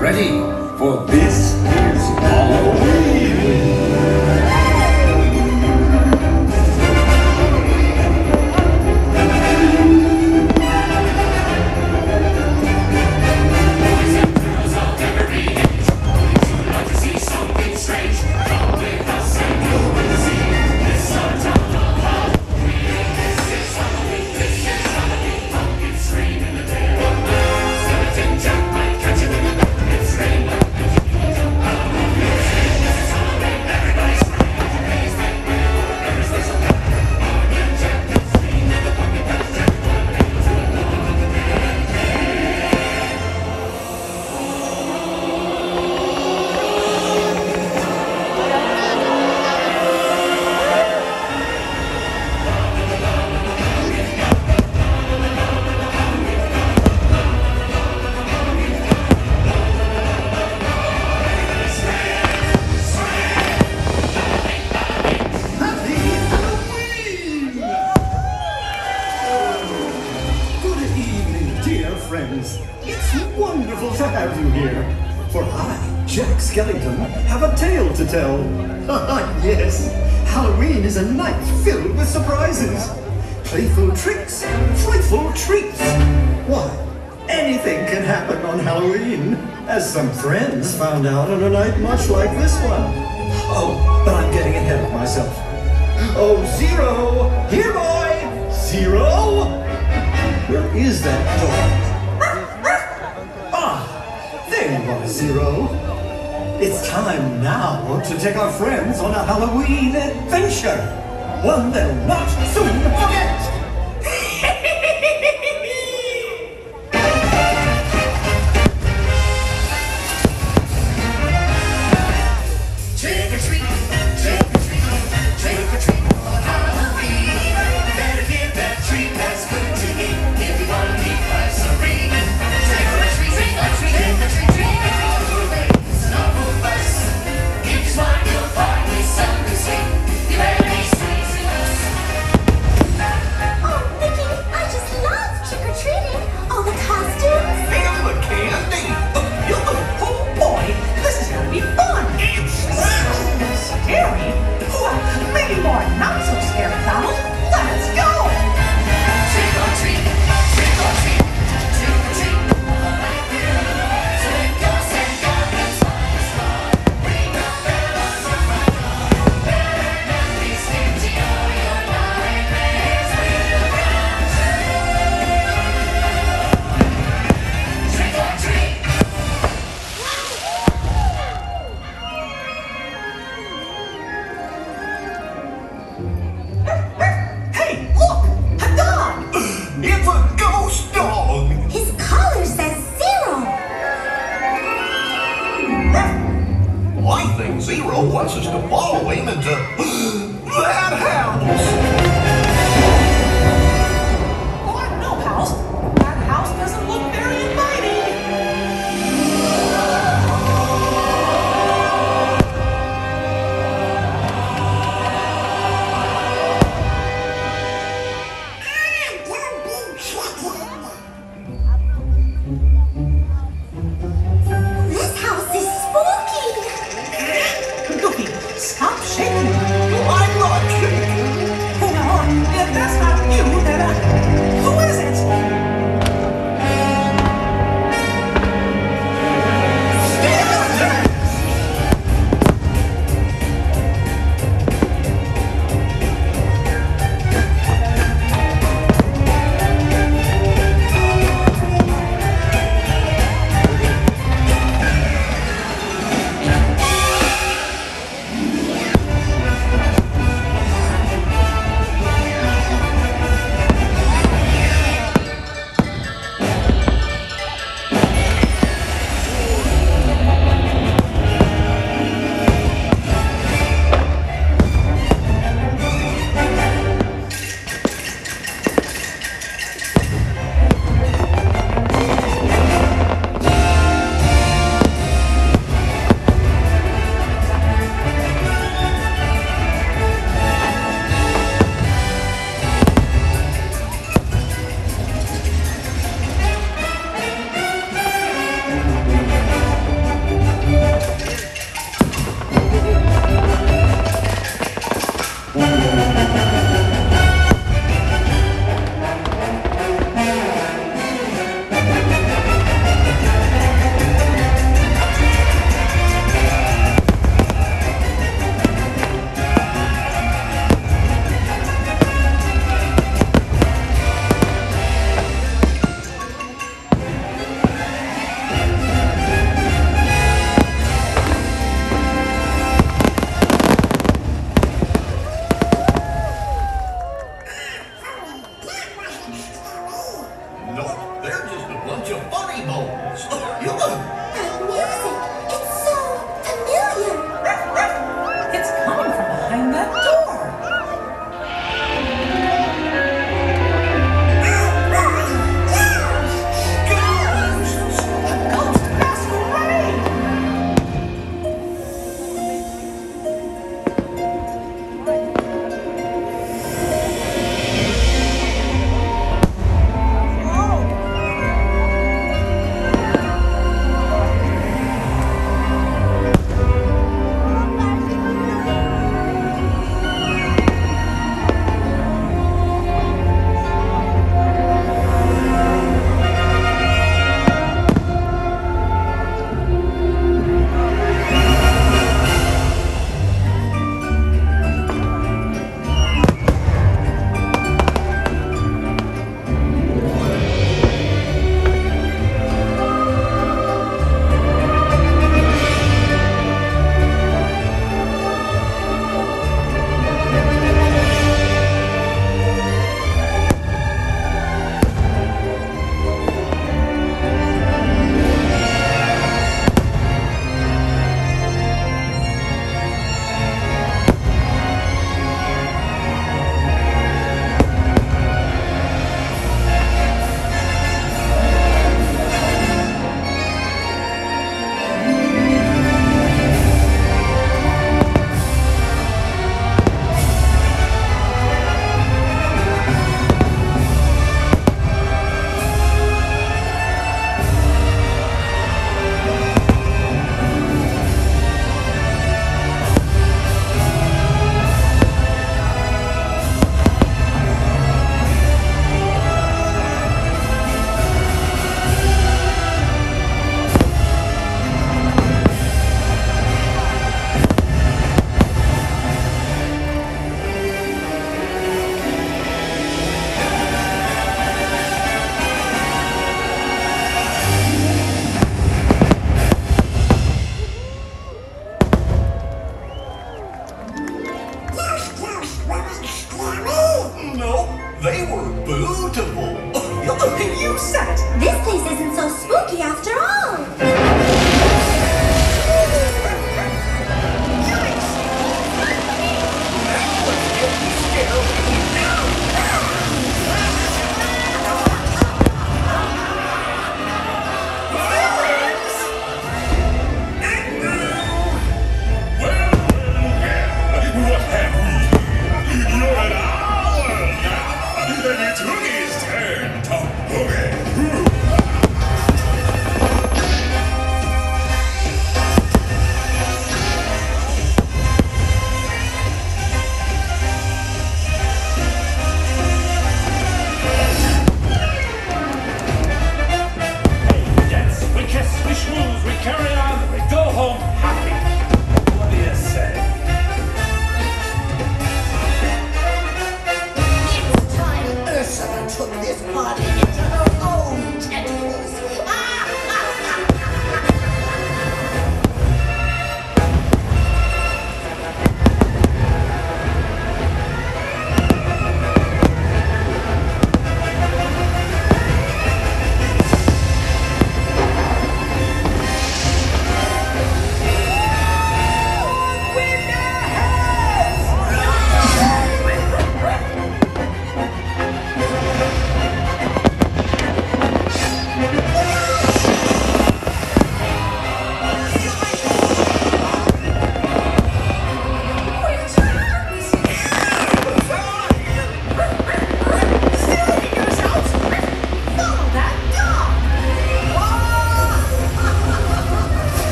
ready for this surprises, playful tricks, frightful treats. Why, anything can happen on Halloween, as some friends found out on a night much like this one. Oh, but I'm getting ahead of myself. Oh, Zero! Here, boy! Zero! Where is that dog? ah! There you are, Zero! It's time now to take our friends on a Halloween adventure one that will not soon forget. take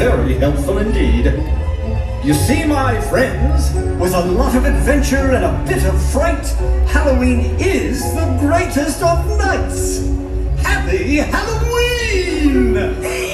very helpful indeed. You see, my friends, with a lot of adventure and a bit of fright, Halloween is the greatest of nights! Happy Halloween!